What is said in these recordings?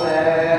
say.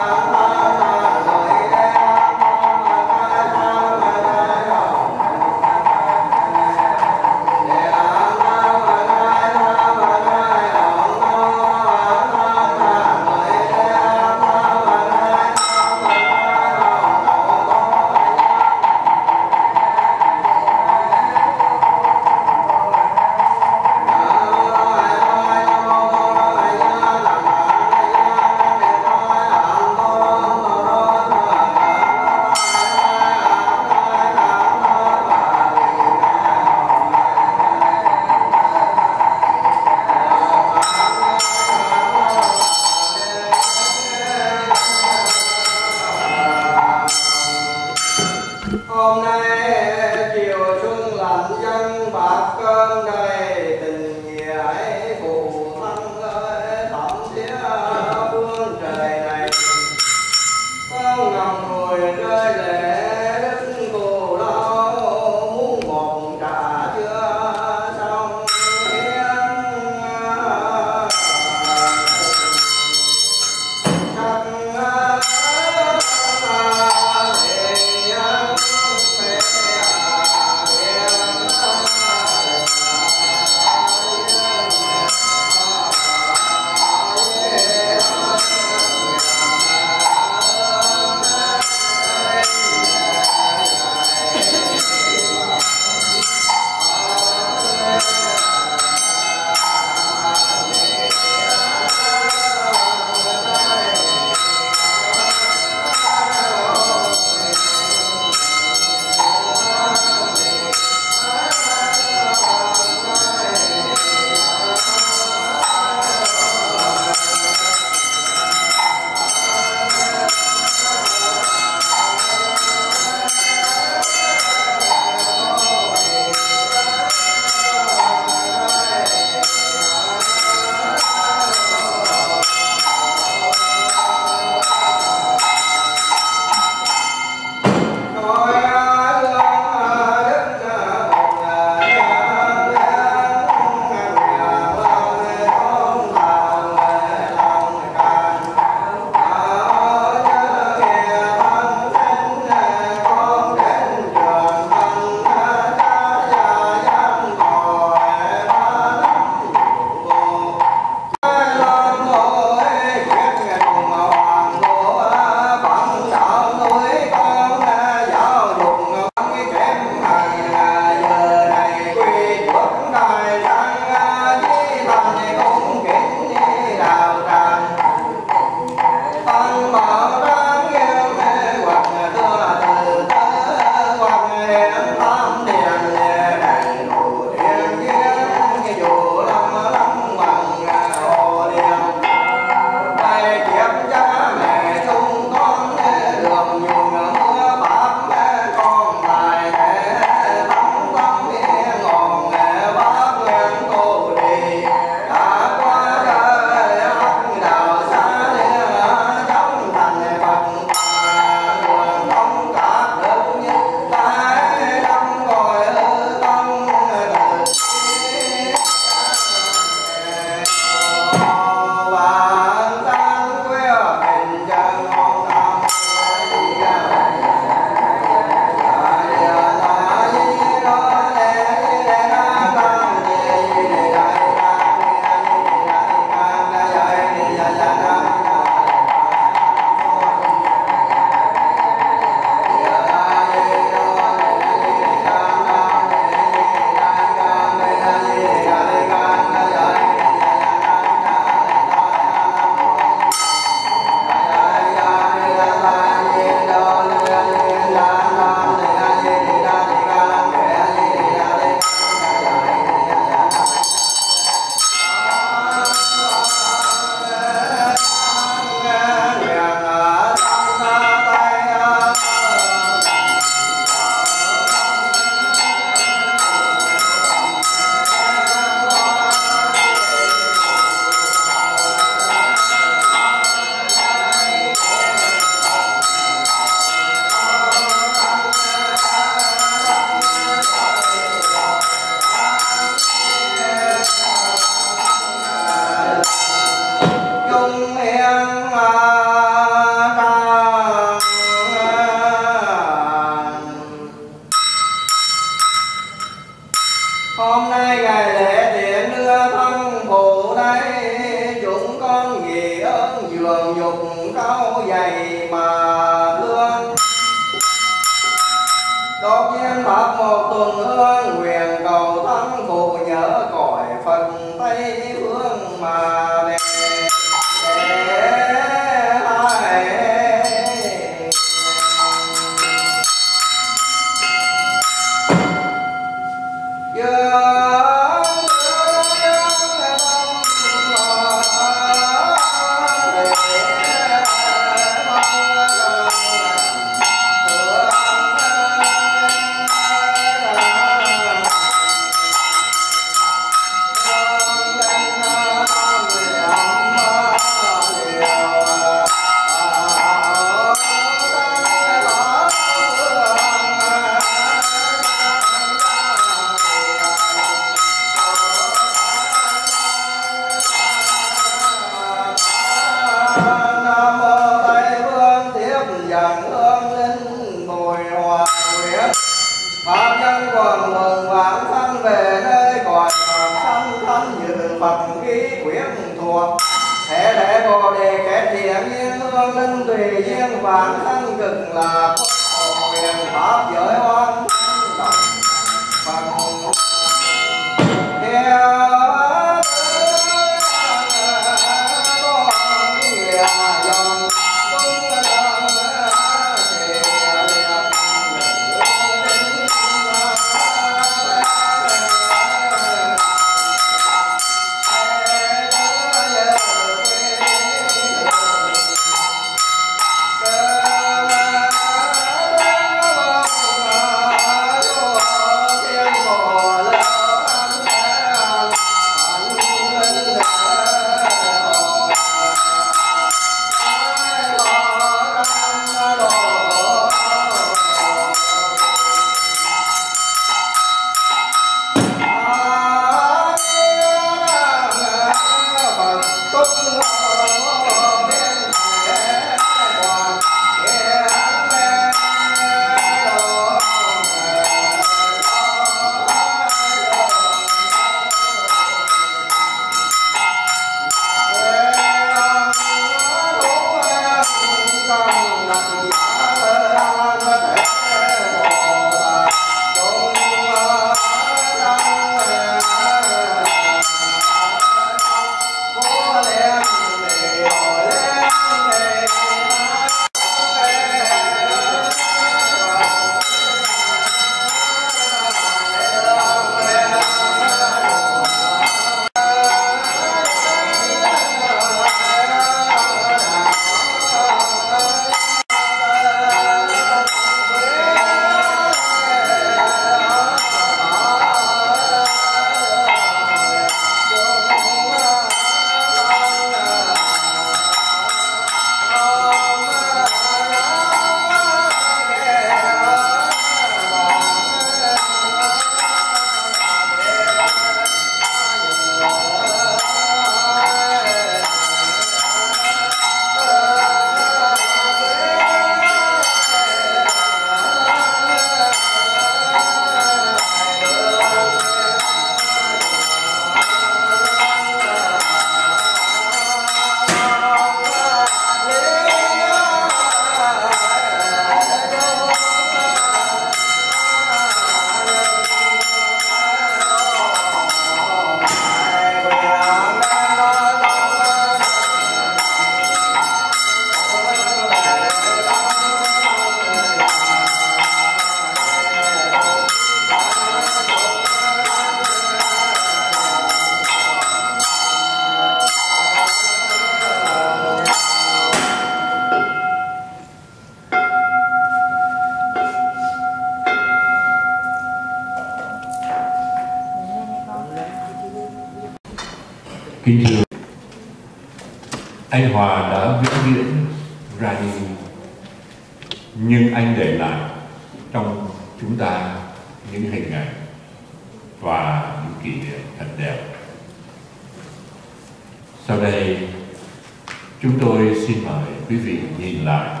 Tôi xin mời quý vị nhìn lại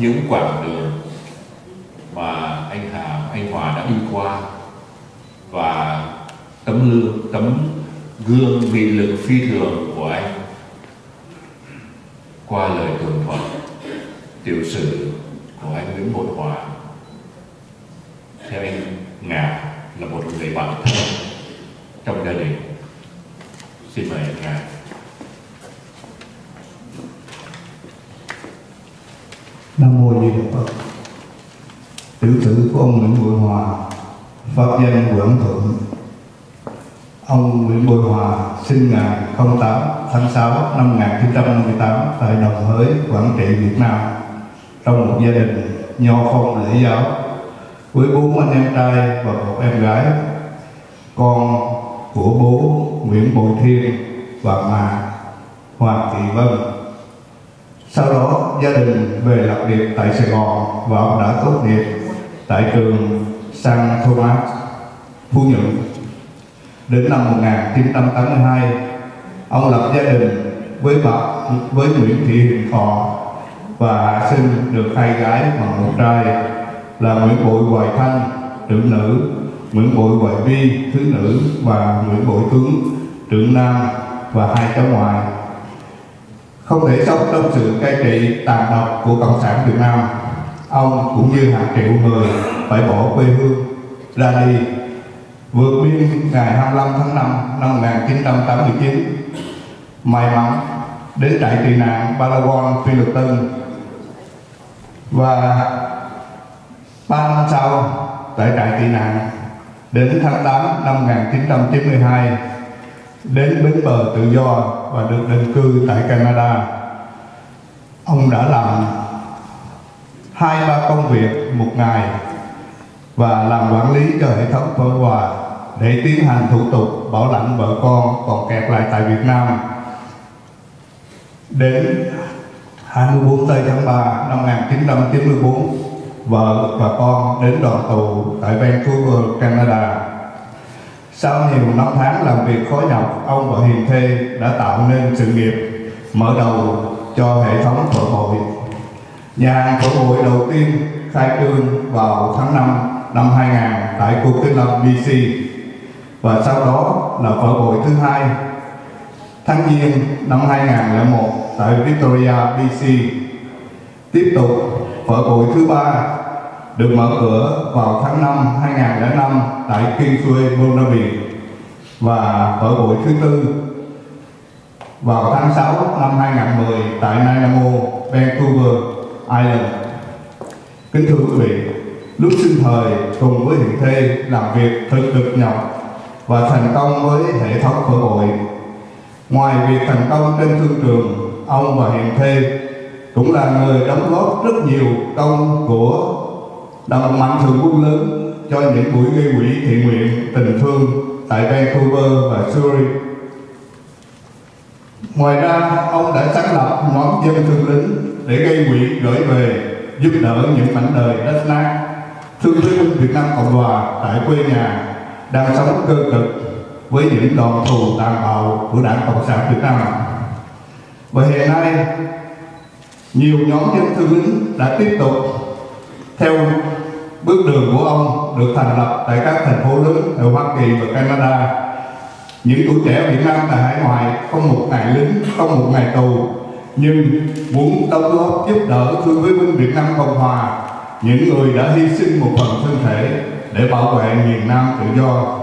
những quãng đường mà anh Hà, anh Hòa đã đi qua và tấm gương tấm gương nghị lực phi thường của anh qua lời tường thuật tiểu sử của anh Nguyễn Bội Hòa. Theo anh Ngà là một người bạn thân trong gia đình xin mời anh Ngà Nam mô Di Đà Phật. Tiểu sử của ông Nguyễn Bội Hòa, Pháp danh Quảng Thượng. Ông Nguyễn Bội Hòa sinh ngày 08 tháng 6 năm 1958 tại Đồng Hới, Quảng Trị, Việt Nam trong một gia đình nho phong lễ giáo với bốn anh em trai và một em gái con của bố Nguyễn Bội Thiên và mà Hoàng Thị Vân sau đó gia đình về lập nghiệp tại Sài Gòn và ông đã tốt nghiệp tại trường San Thomas, Phú Nhuận. Đến năm 1982, ông lập gia đình với bà với Nguyễn Thị Hiền Thọ và sinh được hai gái và một trai là Nguyễn Bội Hoài Thanh, trưởng nữ, Nguyễn Bội Hoài Vi, thứ nữ và Nguyễn Bội Tuấn, trưởng nam và hai cháu ngoại không thể sống trong sự cai trị tàn độc của cộng sản Việt Nam ông cũng như hàng triệu người phải bỏ quê hương ra đi vượt biên ngày 25 tháng 5 năm 1989 may mắn đến trại tị nạn Palawan, Philippines và ba năm sau, tại trại tị nạn, đến tháng 8 năm 1992 đến bến bờ tự do và được định cư tại Canada. Ông đã làm hai ba công việc một ngày và làm quản lý cho hệ thống vỡ hòa để tiến hành thủ tục bảo lãnh vợ con còn kẹt lại tại Việt Nam. Đến 24 tây tháng 3 năm 1994, vợ và con đến đoàn tù tại Vancouver, Canada sau nhiều năm tháng làm việc khó nhọc, ông và Hiền Thê đã tạo nên sự nghiệp mở đầu cho hệ thống phở hội. Nhà hàng của hội đầu tiên khai trương vào tháng 5 năm 2000 tại khu Kinh Lâm, BC và sau đó là phở hội thứ hai. Tháng Giêng năm 2001 tại Victoria, BC. Tiếp tục phở hội thứ ba được mở cửa vào tháng 5 2005 tại Kingsway, Burnaby. Và phở hội thứ tư vào tháng 6 năm 2010 tại Nanaimo, Vancouver. Island. Kính thưa quý vị, lúc sinh thời cùng với hiện thê làm việc thực cực nhọc và thành công với hệ thống phở hội. Ngoài việc thành công trên thương trường, ông và hiện thê cũng là người đóng góp rất nhiều công của đồng mạnh thường quân lớn cho những buổi gây quỹ thiện nguyện tình thương tại Vancouver và Surrey. Ngoài ra, ông đã sáng lập nhóm dân thương lính để gây quỹ gửi về giúp đỡ những mảnh đời đất nát thương binh Việt Nam Cộng Hòa tại quê nhà đang sống cơ cực với những đòn thù tàn bạo của Đảng Cộng sản Việt Nam. Và hiện nay, nhiều nhóm dân thương lính đã tiếp tục theo bước đường của ông được thành lập tại các thành phố lớn ở Hoa Kỳ và Canada. Những tuổi trẻ Việt Nam tại hải ngoại không một ngày lính, không một ngày tù, nhưng muốn đóng góp giúp đỡ thương với binh Việt Nam Cộng Hòa, những người đã hy sinh một phần thân thể để bảo vệ miền Nam tự do.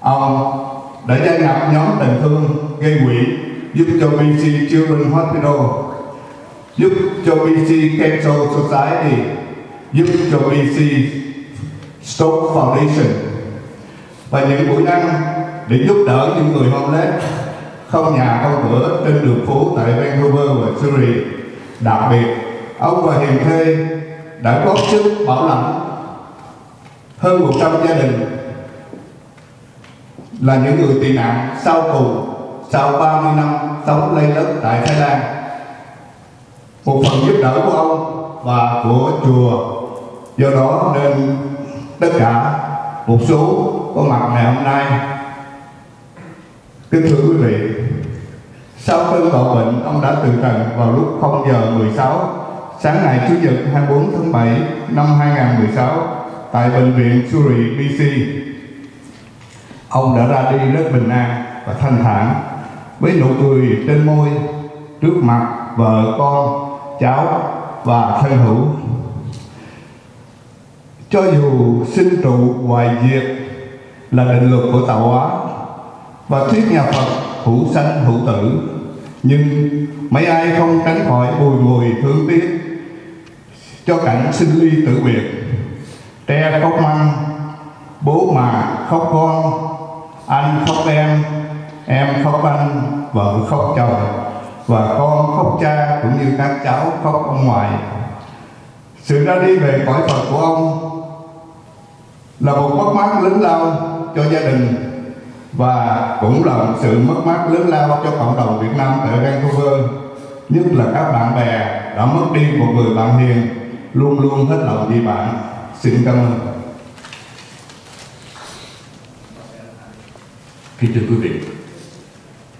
Ông đã gia nhập nhóm tình thương gây quỹ giúp cho BC Children Hospital, giúp cho BC Cancer Society giúp cho BC Stoke Foundation và những buổi ăn để giúp đỡ những người homeless không nhà không cửa trên đường phố tại Vancouver và Surrey. Đặc biệt, ông và Hiền Thê đã góp sức bảo lãnh hơn 100 gia đình là những người tị nạn sau tù sau 30 năm sống lây lất tại Thái Lan. Một phần giúp đỡ của ông và của chùa do đó nên tất cả một số có mặt ngày hôm nay kính thưa quý vị sau cơn bạo bệnh ông đã từ trần vào lúc 0 giờ 16 sáng ngày Chủ nhật 24 tháng 7 năm 2016 tại bệnh viện Surrey, BC. ông đã ra đi rất bình an và thanh thản với nụ cười trên môi trước mặt vợ con cháu và thân hữu cho dù sinh trụ hoài diệt là định luật của tạo hóa và thuyết nhà Phật hữu sanh hữu tử nhưng mấy ai không tránh khỏi bùi ngùi thương tiếc cho cảnh sinh ly tử biệt, tre khóc măng, bố mà khóc con, anh khóc em em khóc anh, vợ khóc chồng, và con khóc cha cũng như các cháu khóc ông ngoại. Sự ra đi về cõi phật của ông là một mất mát lớn lao cho gia đình và cũng là một sự mất mát lớn lao cho cộng đồng Việt Nam ở Vancouver nhất là các bạn bè đã mất đi một người bạn hiền luôn luôn hết lòng vì bạn xin cảm ơn Kính thưa quý vị,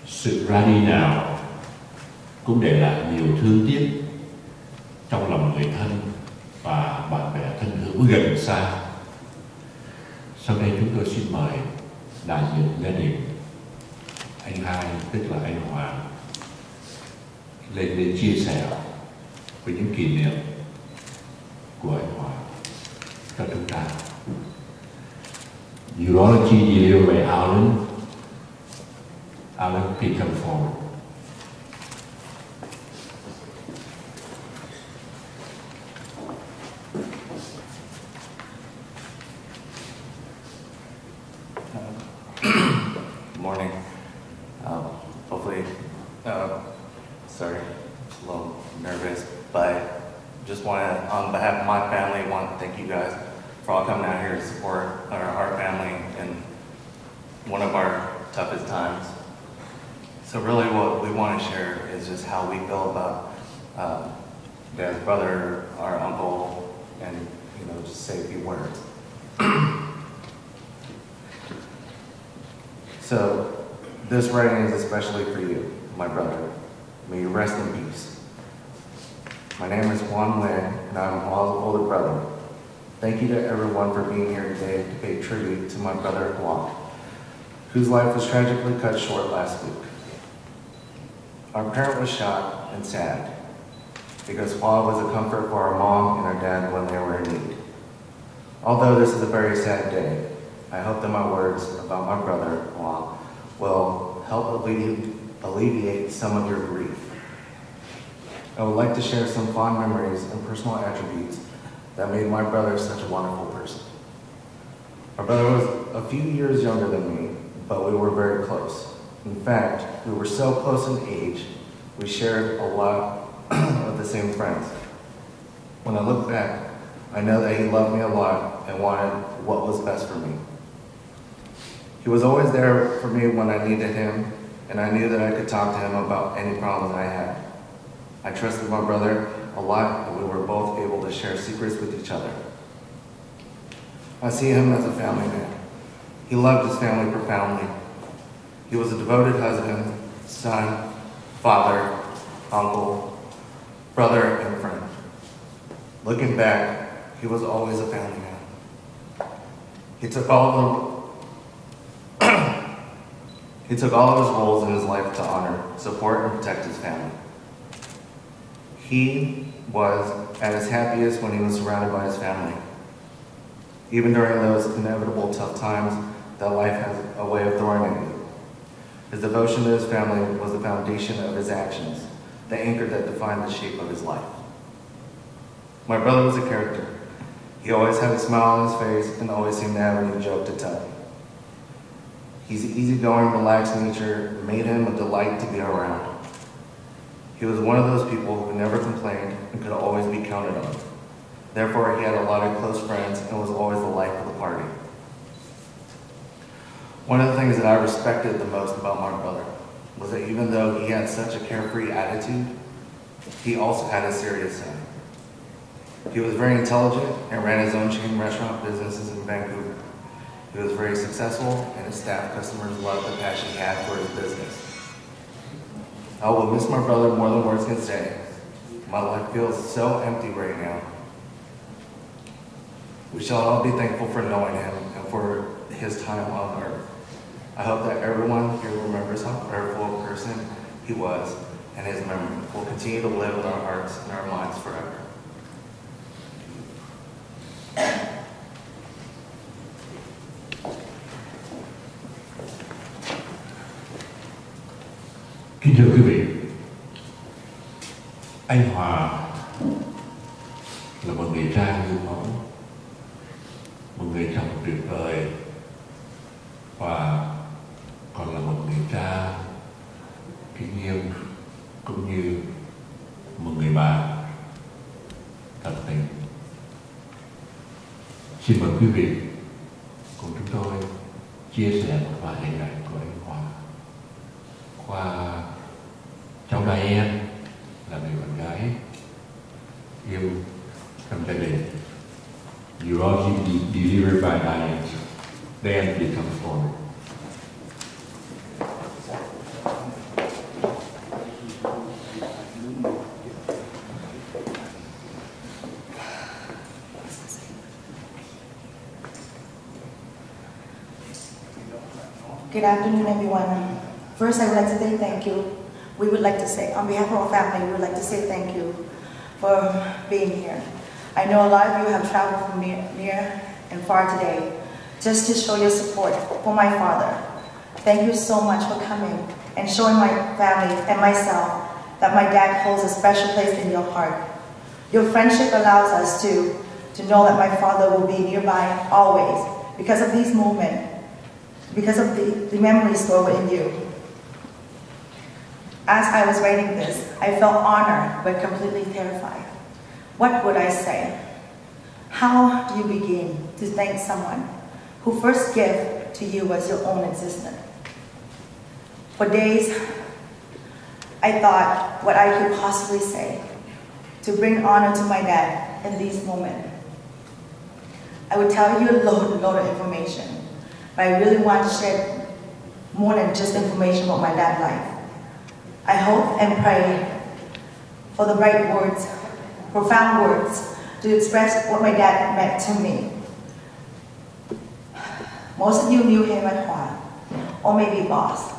sự ra đi nào cũng để lại nhiều thương tiếc trong lòng người thân và bạn bè thân hữu gần xa. Sau đây chúng tôi xin mời đại diện gia đình anh hai, tức là anh Hoàng, lên để chia sẻ với những kỷ niệm của anh Hoàng cho chúng ta. Urology Leroy Allen Alan P. come how we feel about um, Dad's brother, our uncle, and, you know, just say a few words. So this writing is especially for you, my brother. May you rest in peace. My name is Juan Lin, and I'm Juan's older brother. Thank you to everyone for being here today to pay tribute to my brother Juan, whose life was tragically cut short last week. Our parent was shot and sad because Juan was a comfort for our mom and our dad when they were in need. Although this is a very sad day, I hope that my words about my brother Juan will help alleviate, alleviate some of your grief. I would like to share some fond memories and personal attributes that made my brother such a wonderful person. My brother was a few years younger than me, but we were very close. In fact, we were so close in age, we shared a lot of the same friends. When I look back, I know that he loved me a lot and wanted what was best for me. He was always there for me when I needed him, and I knew that I could talk to him about any problems I had. I trusted my brother a lot, and we were both able to share secrets with each other. I see him as a family man. He loved his family profoundly. He was a devoted husband, son, father, uncle, brother, and friend. Looking back, he was always a family man. He took all of he took all of his roles in his life to honor, support, and protect his family. He was at his happiest when he was surrounded by his family. Even during those inevitable tough times that life has a way of throwing at you. His devotion to his family was the foundation of his actions, the anchor that defined the shape of his life. My brother was a character. He always had a smile on his face and always seemed to have a new joke to tell. His easygoing, relaxed nature made him a delight to be around. He was one of those people who never complained and could always be counted on. Therefore, he had a lot of close friends and was always the life of the party. One of the things that I respected the most about my brother was that even though he had such a carefree attitude, he also had a serious side. He was very intelligent and ran his own chain restaurant businesses in Vancouver. He was very successful and his staff customers loved the passion he had for his business. I will miss my brother more than words can say. My life feels so empty right now. We shall all be thankful for knowing him and for his time on earth. I hope that everyone here remembers how powerful a person he was, and his memory will continue to live in our hearts and our minds forever. Kính thưa quý vị, anh Hòa là một người cha như máu, một người chồng tuyệt vời và còn là một người cha kính yêu cũng như một người bạn thật tình. Xin mời quý vị cùng chúng tôi chia sẻ một vài hình ảnh của anh Hòa qua cháu Diane là người bạn gái yêu trong gia đình. You all delivered by Diane. Diane, please come forward. Good afternoon, everyone. First, I would like to say thank you. We would like to say, on behalf of our family, we would like to say thank you for being here. I know a lot of you have traveled from near, near and far today just to show your support for my father. Thank you so much for coming and showing my family and myself that my dad holds a special place in your heart. Your friendship allows us to, to know that my father will be nearby always because of these moments because of the, the memory stored within you. As I was writing this, I felt honored but completely terrified. What would I say? How do you begin to thank someone who first gave to you was your own existence? For days, I thought what I could possibly say to bring honor to my dad in these moments. I would tell you a load, load of information, but I really want to share more than just information about my dad's life. I hope and pray for the right words, profound words, to express what my dad meant to me. Most of you knew him at Hua, or maybe boss,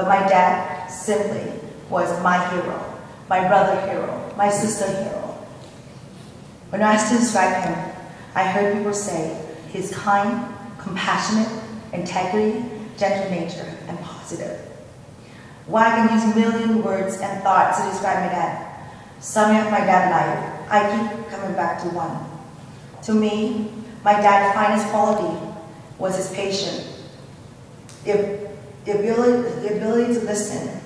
but my dad simply was my hero, my brother hero, my sister hero. When I asked to describe him, I heard people say he's kind, compassionate, integrity, gentle nature, and positive. Why I can use million words and thoughts to describe my dad, summing up my dad's life, I keep coming back to one. To me, my dad's finest quality was his patience, the, the, ability, the ability to listen,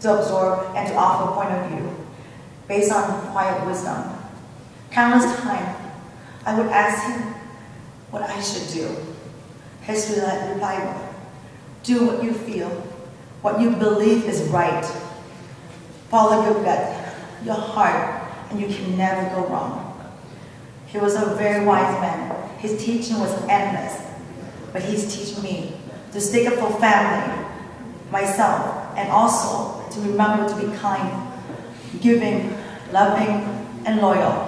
to absorb, and to offer a point of view based on quiet wisdom. Countless times, I would ask him what I should do. His reply was, do what you feel, what you believe is right. Follow your gut, your heart, and you can never go wrong. He was a very wise man. His teaching was endless, but he's teaching me to stick up for family, myself, and also to remember to be kind, giving, loving, and loyal.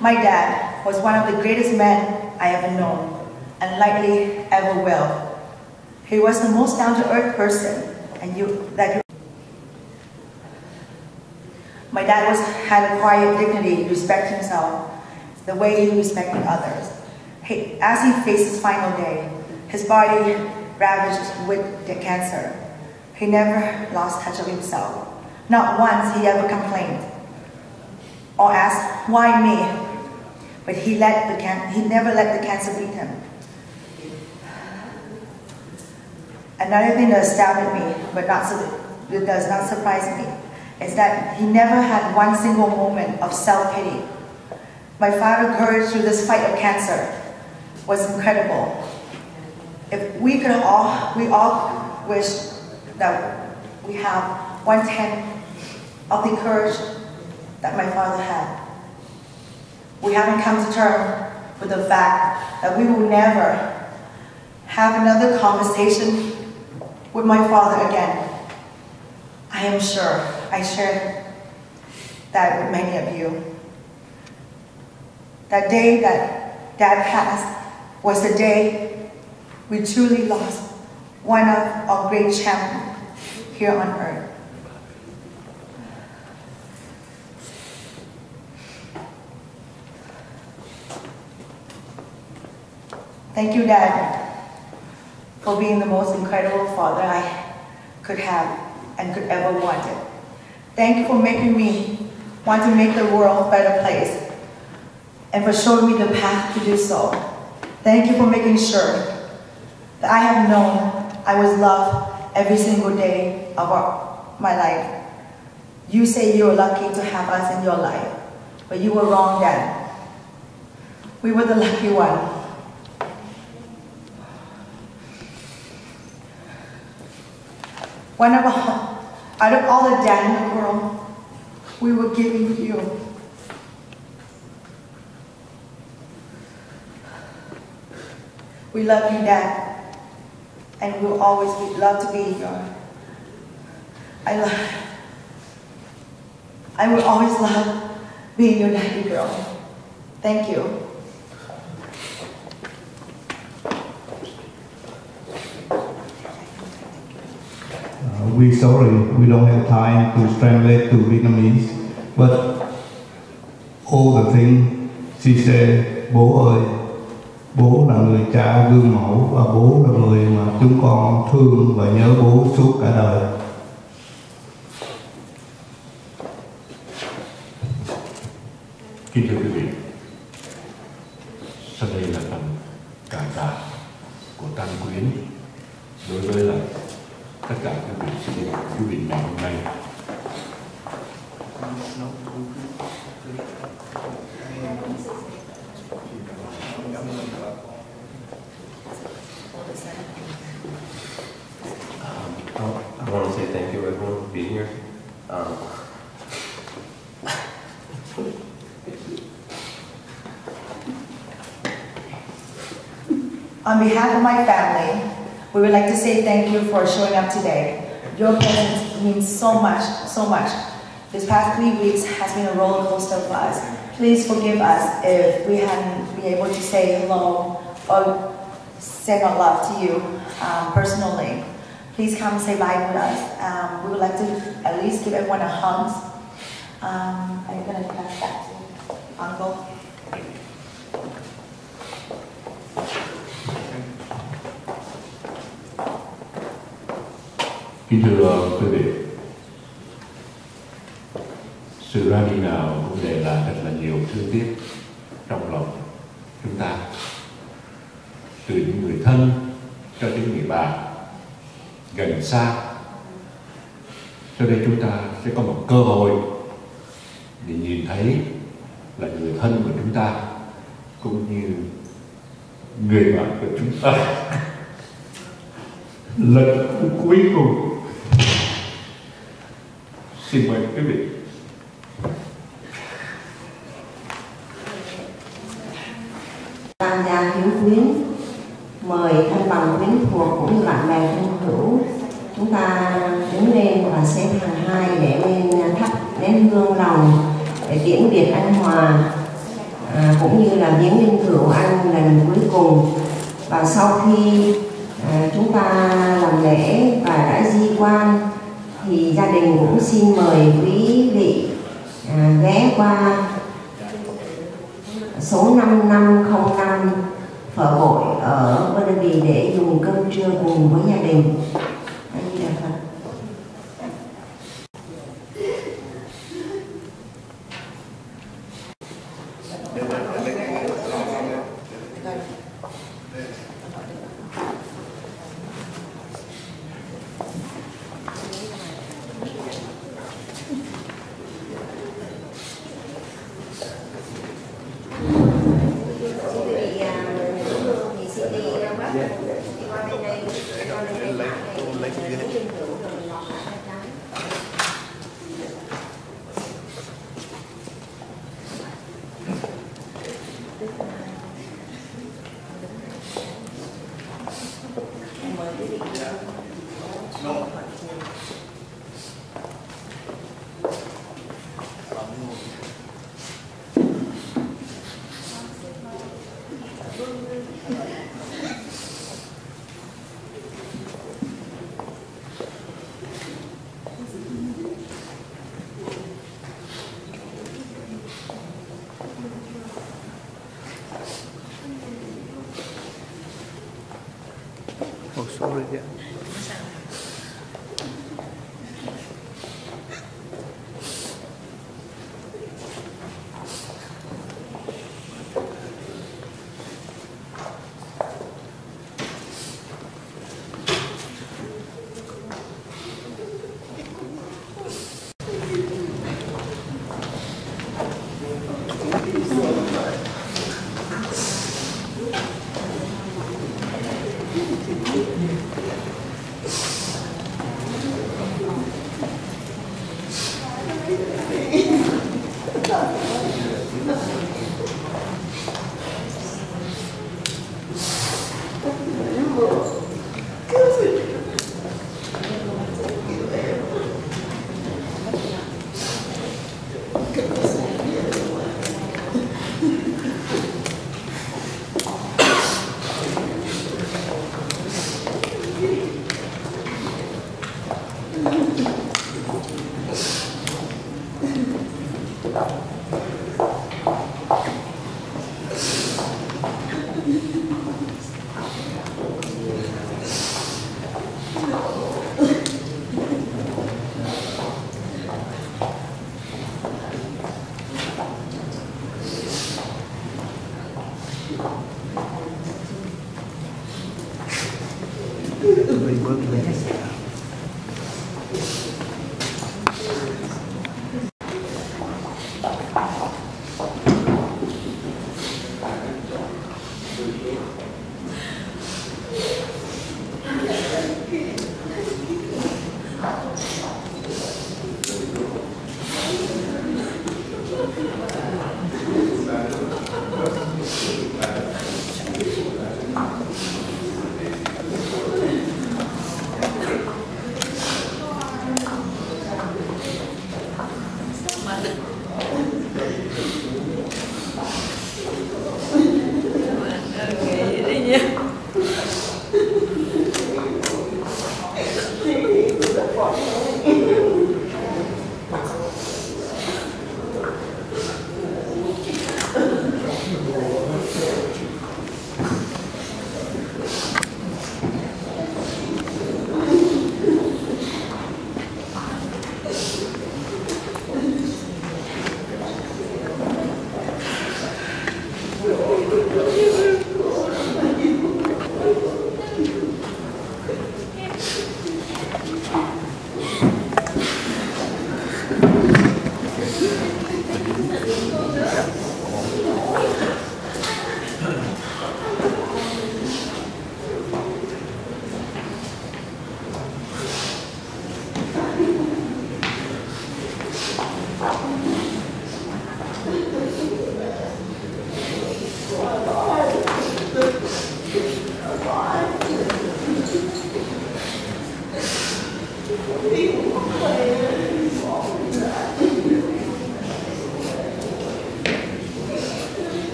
My dad was one of the greatest men I ever known, and likely ever will. He was the most down-to-earth person, and you that you. My dad was had a quiet dignity, respect himself, the way he respected others. He, as he faced his final day, his body ravaged with the cancer. He never lost touch of himself. Not once he ever complained or asked, why me? But he, let the can- he never let the cancer beat him. Another thing that astounded me, but not that does not surprise me, is that he never had one single moment of self-pity. My father's courage through this fight of cancer was incredible. If we could all, we all wish that we have one tenth of the courage that my father had. We haven't come to terms with the fact that we will never have another conversation with my father again. I am sure I share that with many of you. That day that dad passed was the day we truly lost one of our great champions here on earth. Thank you, Dad, for being the most incredible father I could have and could ever wanted. Thank you for making me want to make the world a better place and for showing me the path to do so. Thank you for making sure that I have known I was loved every single day of our, my life. You say you were lucky to have us in your life, but you were wrong then. We were the lucky one. One of all, out of all the dad in the world, we were giving you. We love you, Dad, and we'll always be, love to be your. I love. I will always love being your daddy girl. Thank you. Uh, we sorry we don't have time to translate to Vietnamese, but all the thing she said, bố ơi, bố là người cha gương mẫu và bố là người mà chúng con thương và nhớ bố suốt cả đời. Kính thưa quý vị, sau đây là phần cảm tạ của Tăng Quyến đối với là tất cả các vị sĩ quý vị ngày hôm nay. Um, On behalf of my family, we would like to say thank you for showing up today. Your presence means so much, so much. This past three weeks has been a roller coaster for us. Please forgive us if we hadn't been able to say hello or send our love to you um, personally. Please come say bye with us. Um, we would like to at least give everyone a hug. Um, I'm going to pass that to Uncle. Kính thưa ờ, quý vị, sự ra đi nào cũng để lại thật là nhiều thương tiếc trong lòng chúng ta. Từ những người thân cho đến người bạn, gần xa. Sau đây chúng ta sẽ có một cơ hội để nhìn thấy là người thân của chúng ta cũng như người bạn của chúng ta. Lần cuối cùng. Xin mời quý vị. Tham gia hiếu quyến, mời thân bằng quyến thuộc cũng như bạn bè thân hữu chúng ta đứng lên và xếp hàng hai để lên thắp nén hương lòng để tiễn biệt anh hòa à, cũng như là viếng linh cửu anh lần cuối cùng và sau khi à, chúng ta làm lễ và đã di quan thì gia đình cũng xin mời quý vị à, ghé qua số 5505 phở bội ở Burnaby để dùng cơm trưa cùng với gia đình. Người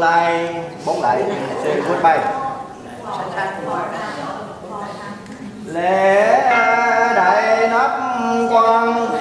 tương lai bóng lại sẽ vượt bay. Lễ đại nắp quang.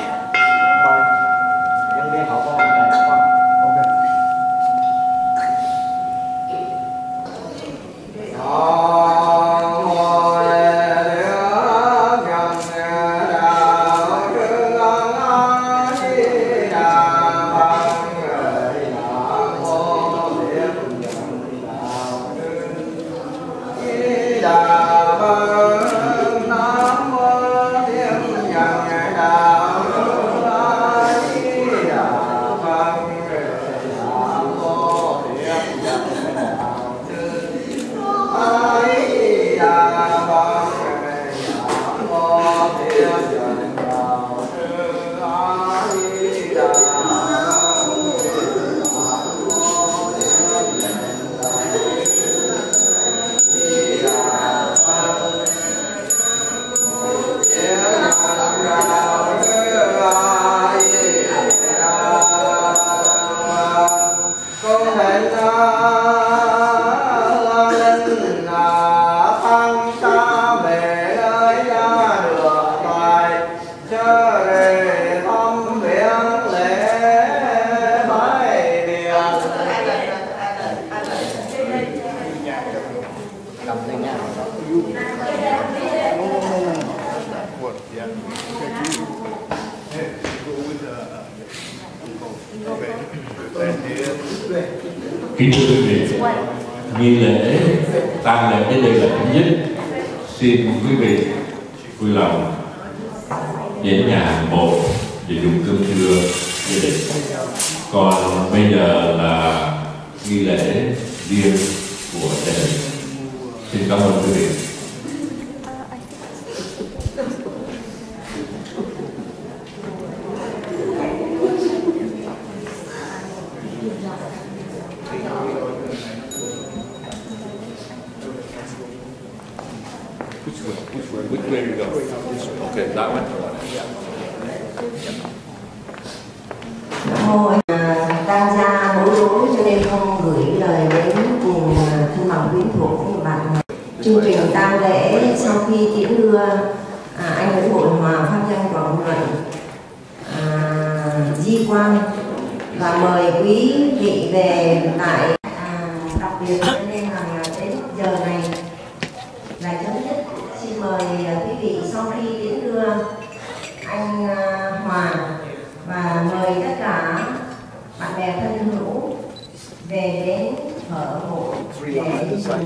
Dạ. sạch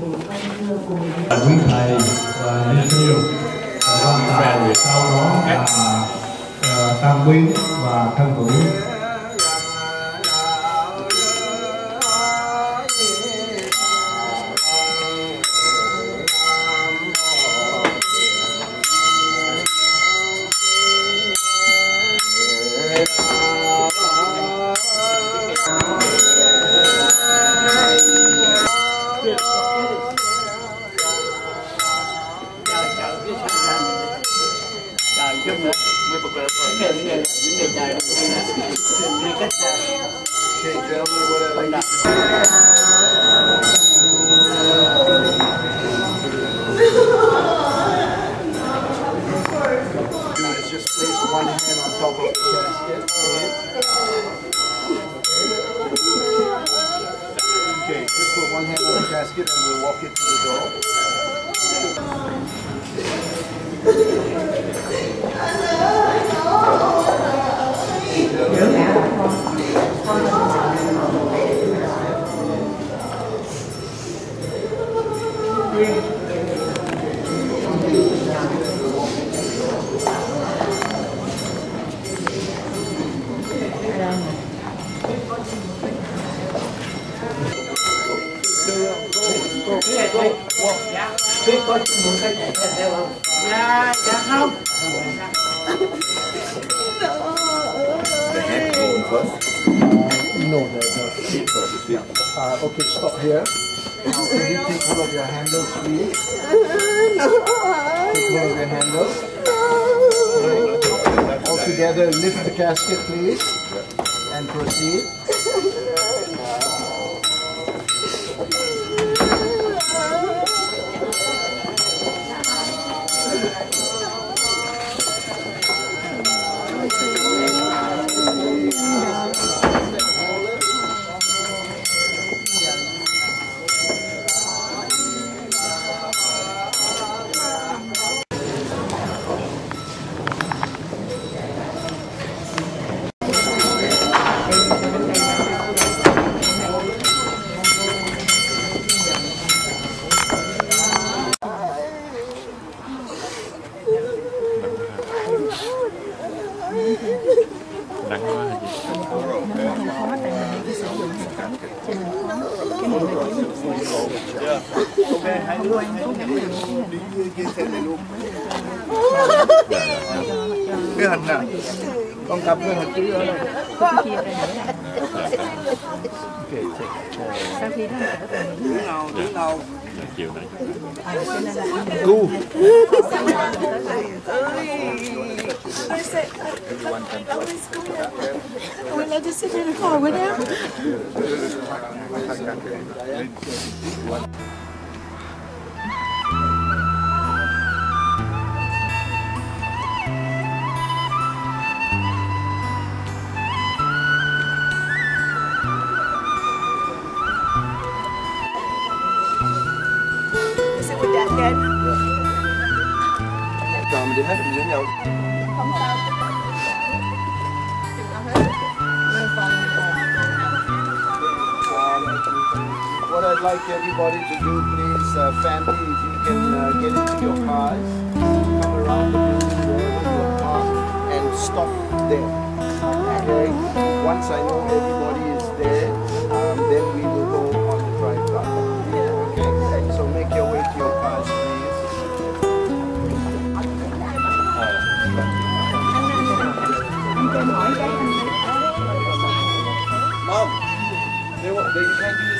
đúng thầy và biết nhiều và dạ. sau đó là ờ, tam quý và thân hữu video, mate. Go! I will let to sit in the car, with him. đâu không sao What I'd like everybody to do, please, uh, family, if you can uh, get into your cars, come around the building wherever your car and stop there. Okay? Uh, once I know everybody. Mom, they, wa- they can't do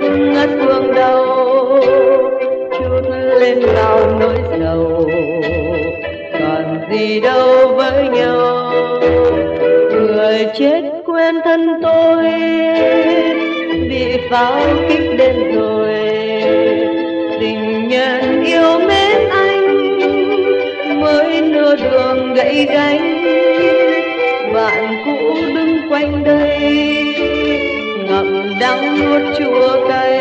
ngất thương đau chút lên cao nỗi sầu. Còn gì đâu với nhau, người chết quen thân tôi, bị pháo kích đến rồi. Tình nhân yêu mến anh, mới nửa đường gãy gánh. Bạn cũ đứng quanh đây đắng nuốt chua cay.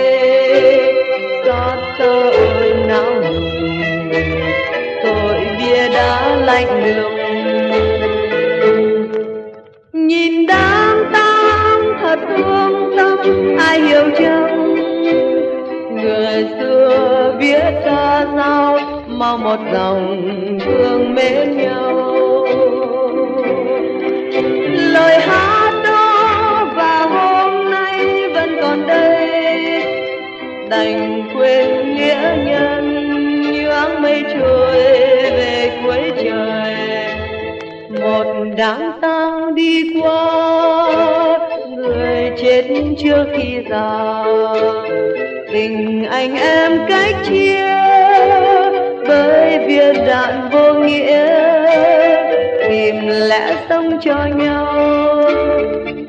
Xót tơ ơi não nùng tội bia đá lạnh lùng. Nhìn đám tang thật thương tâm, ai hiểu chăng? Người xưa viết ra sao mau một dòng thương mến nhau. Lời hát đành quên nghĩa nhân như áng mây trôi về cuối trời. Một đám tang đi qua, người chết chưa khi già. Tình anh em cách chia, bởi viên đạn vô nghĩa. Tìm lẽ sống cho nhau,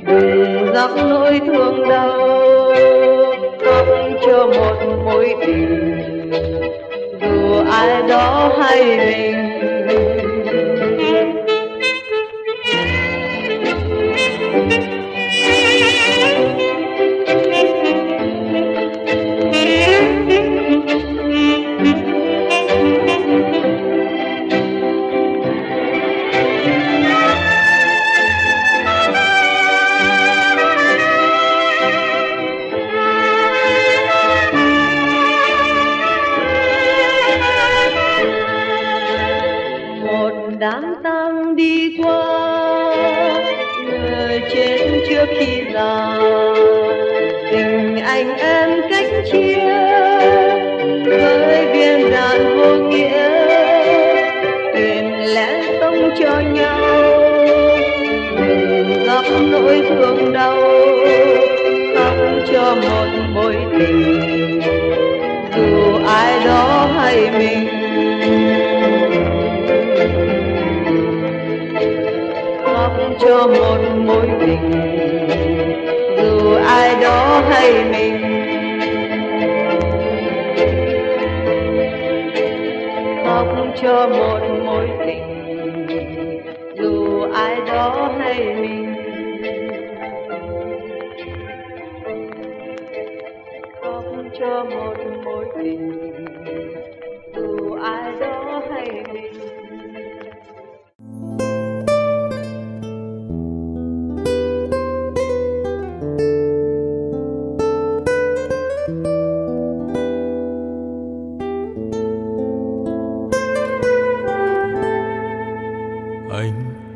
đừng dọc nỗi thương đau khóc cho một mối tình. Dù ai đó hay mình cho một mối tình dù ai đó hay mình. Khóc cho một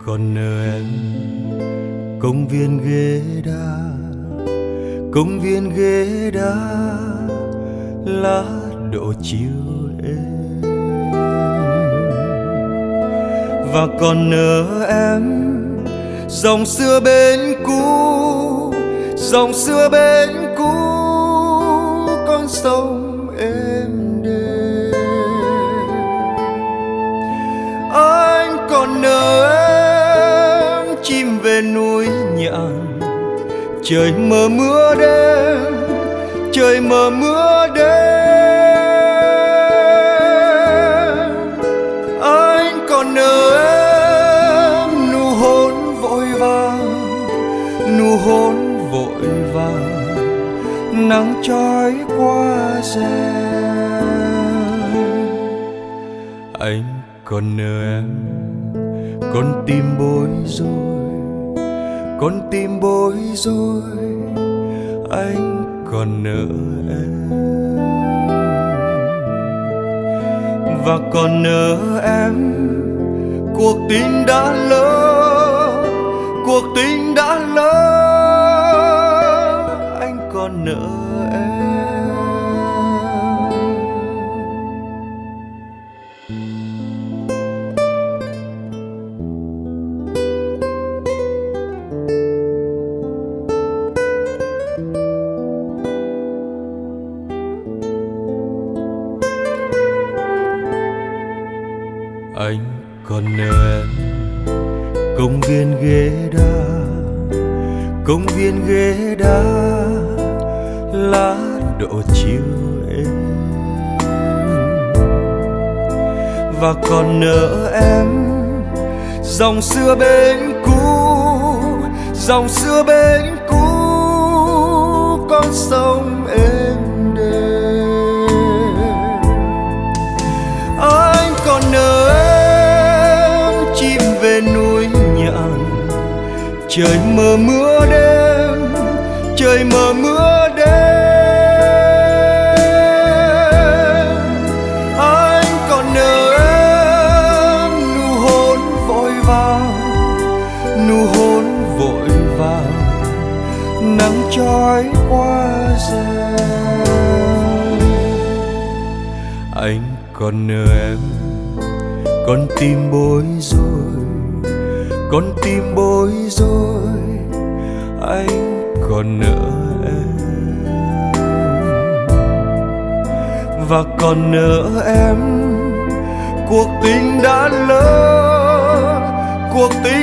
còn nợ em công viên ghế đá, công viên ghế đá, lá độ chiều êm. Và còn nợ em dòng xưa bên cũ, dòng xưa bên cũ, con sông chim về núi nhạn. Trời mờ mưa đêm, trời mờ mưa đêm. Anh còn nhớ em, nụ hôn vội vàng, nụ hôn vội vàng. Nắng trói qua rèm anh còn nhớ em, con tim bối rối con tim bối rối, anh còn nợ em. Và còn nợ em, cuộc tình đã lỡ, cuộc tình đã lỡ, anh còn nợ Кого ти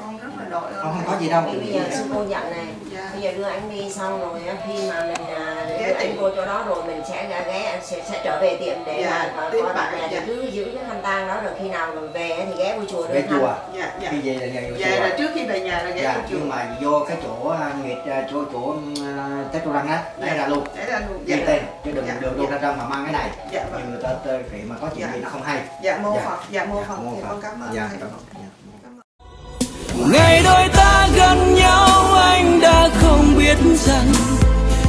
con rất là đội ơn. Con không có gì đâu. Bây giờ dạ. sư cô dặn này, dạ. bây giờ đưa anh đi xong rồi khi mà mình à, dạ, ghé tìm cô chỗ đó rồi mình sẽ ghé anh sẽ, sẽ trở về tiệm để dạ. mà coi bạn nhà dạ. cứ giữ cái khăn tang đó rồi khi nào mình về thì ghé vô chùa để thăm. Chùa. Dạ, khi về là ghé chùa. Dạ, là trước khi về nhà là ghé dạ, chùa. Nhưng mà vô cái chỗ à, Nguyệt à, chỗ chỗ Tết Tô Răng á, đấy là luôn. Đấy là luôn. Dạ. tên chứ đừng đừng đừng ra ra mà mang cái này. Dạ. Vâng. người ta khi mà có chuyện gì nó không hay. Dạ mô Phật, dạ mô Phật thì con cảm. Dạ, cảm ơn ngày đôi ta gần nhau, anh đã không biết rằng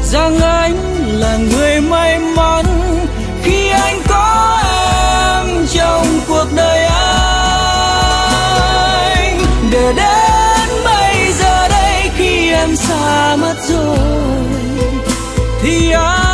rằng anh là người may mắn. Khi anh có em trong cuộc đời anh, để đến bây giờ đây khi em xa mất rồi, thì anh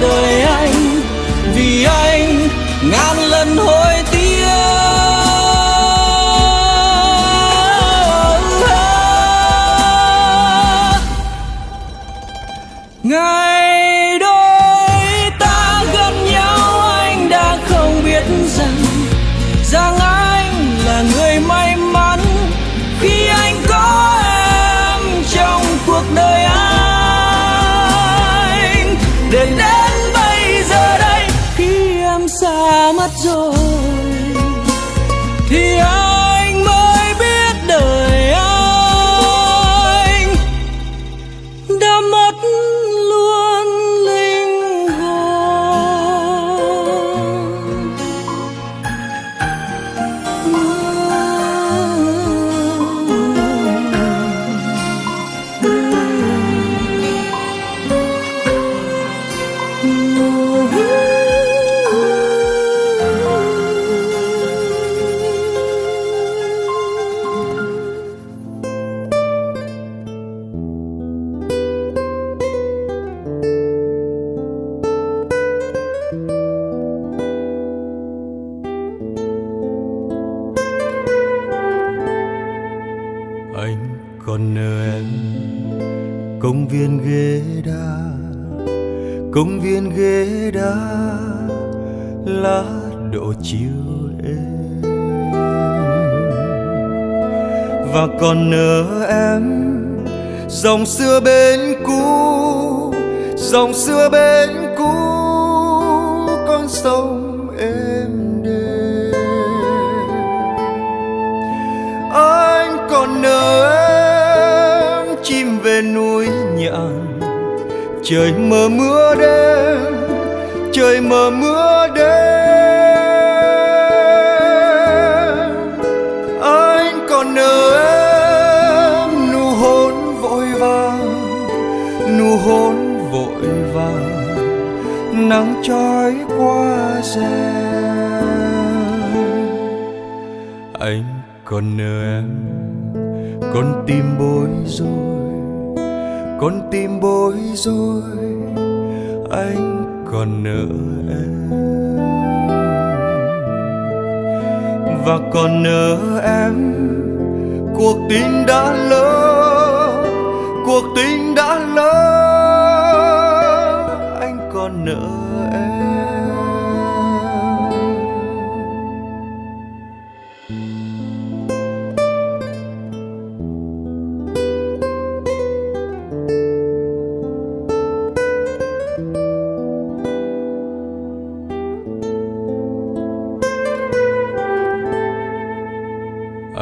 đời anh vì anh ngàn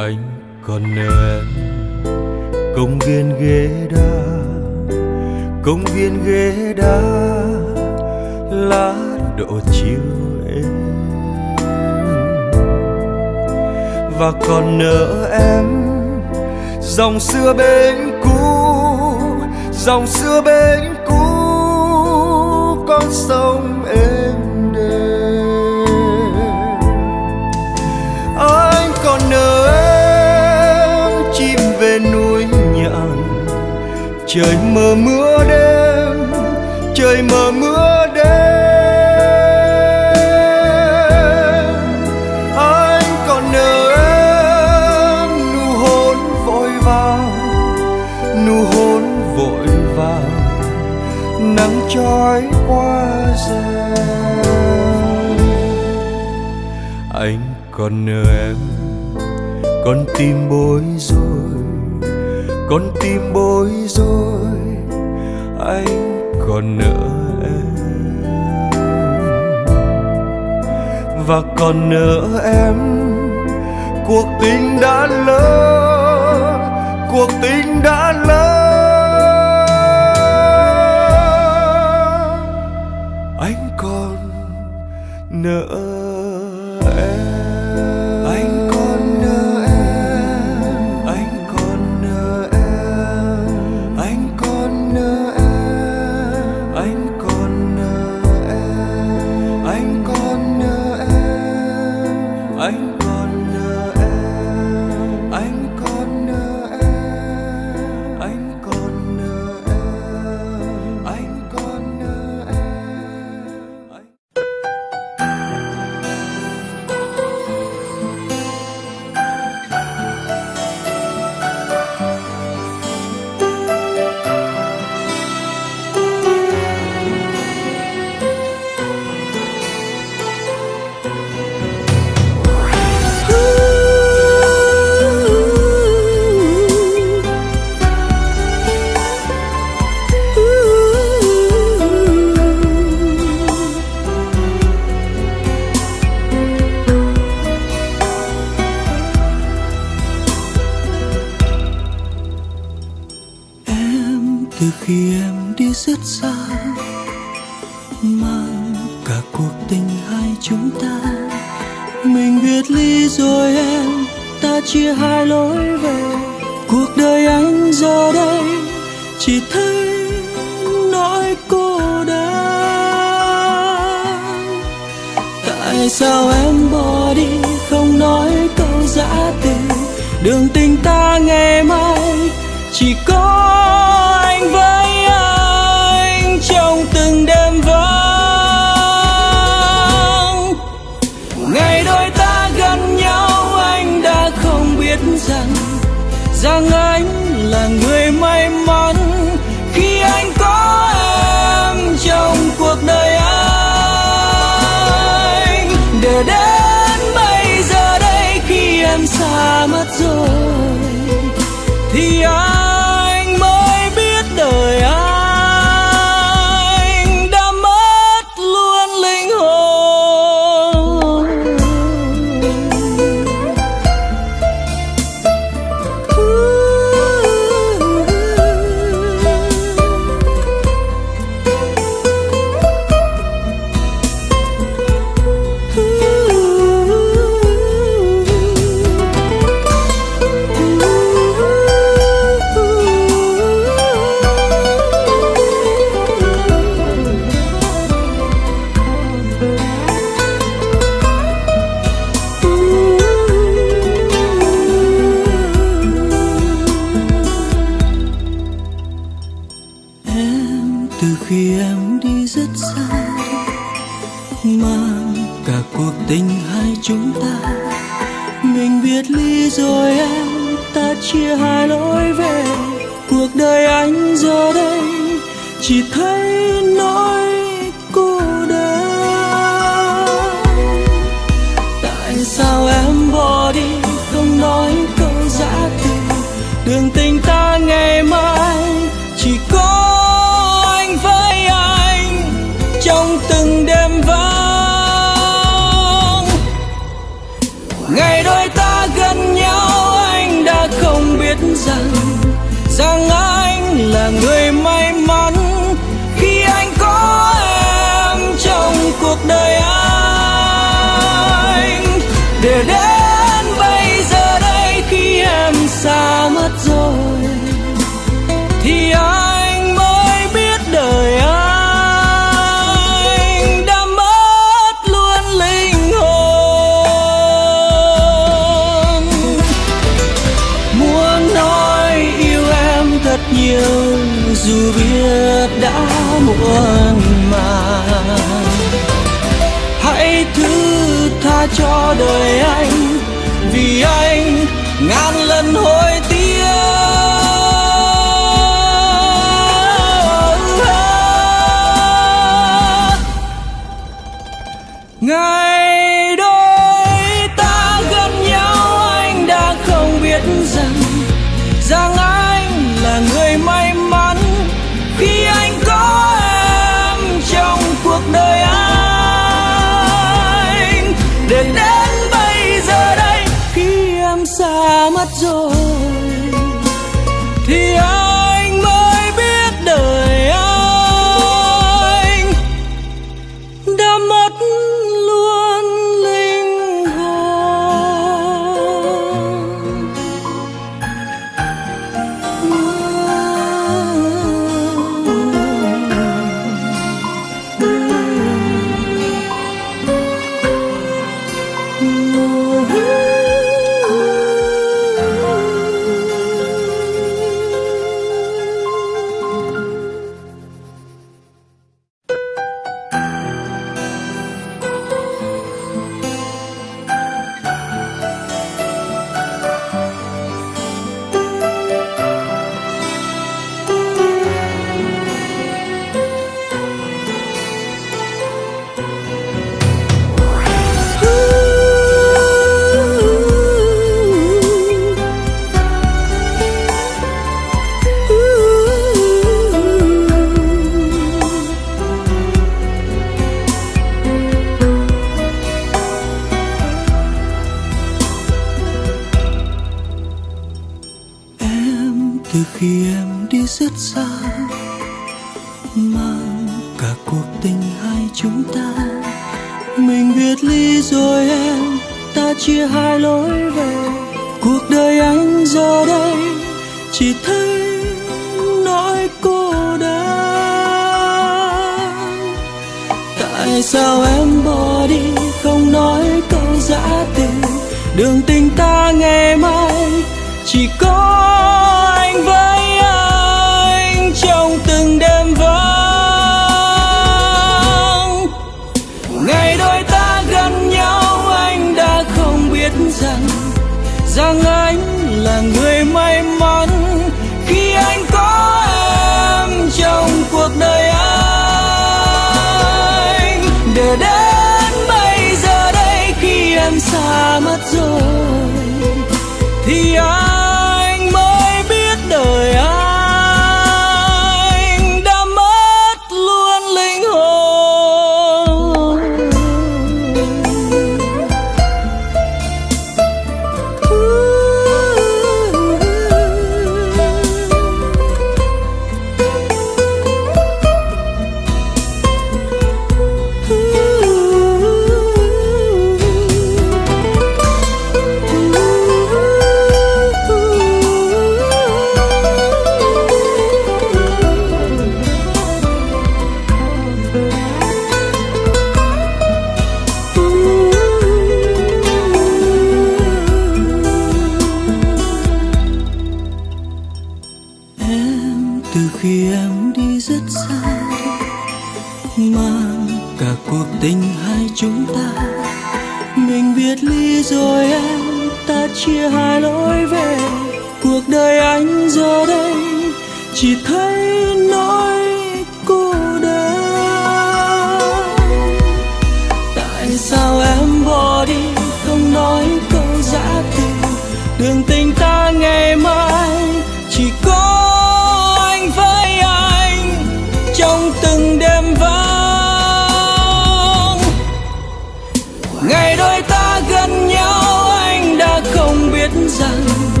anh còn nợ em công viên ghế đá, công viên ghế đá lá độ chiều êm. Và còn nợ em dòng xưa bên cũ, dòng xưa bên cũ, con sông trời mờ mưa đêm, trời mờ mưa đêm. Anh còn nợ em, nụ hôn vội vàng, nụ hôn vội vàng, nắng trói qua rèm anh còn nợ em, con tim bối rối tim bối rối, anh còn nợ em. Và còn nợ em, cuộc tình đã lỡ, cuộc tình đã lỡ. Anh còn nợ tại sao em bỏ đi, không nói câu giã từ. Đường tình ta ngày mai, chỉ có anh với anh trong từng đêm vắng. Ngày đôi ta gần nhau, anh đã không biết rằng rằng anh yeah. ngày đôi ta gần nhau, anh đã không biết rằng rằng anh là người may mắn. Khi anh có em trong cuộc đời anh để đến bây giờ đây, khi em xa mất rồi